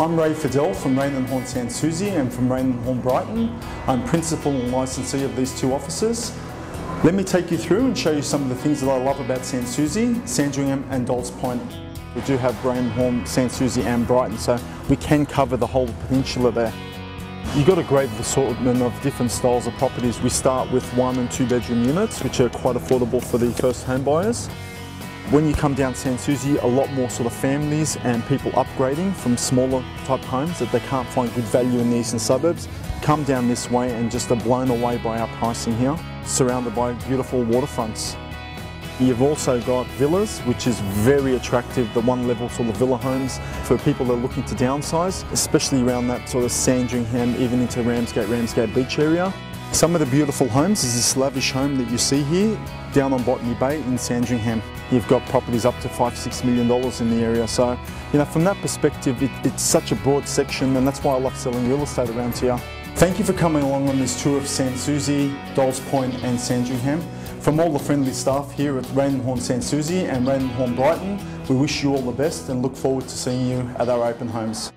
I'm Ray Fadel from Raine and Horne Sans Souci and from Raine and Horne Brighton. I'm principal and licensee of these two offices. Let me take you through and show you some of the things that I love about Sans Souci, Sandringham and Dolls Point. We do have Horne, Sans Souci and Brighton, so we can cover the whole peninsula there. You've got a great assortment of different styles of properties. We start with one and two bedroom units, which are quite affordable for the first home buyers. When you come down Sans Souci, a lot more sort of families and people upgrading from smaller type homes that they can't find good value in the eastern suburbs, come down this way and just are blown away by our pricing here, surrounded by beautiful waterfronts. You've also got villas, which is very attractive, the one level sort of villa homes for people that are looking to downsize, especially around that sort of Sandringham, even into Ramsgate, Ramsgate Beach area. Some of the beautiful homes is this lavish home that you see here down on Botany Bay in Sandringham. You've got properties up to five, six million dollars in the area. So, you know, from that perspective, it, it's such a broad section and that's why I love selling real estate around here. Thank you for coming along on this tour of Sans Souci, Dolls Point and Sandringham. From all the friendly staff here at Raine and Horne Souci and Raine and Brighton, we wish you all the best and look forward to seeing you at our open homes.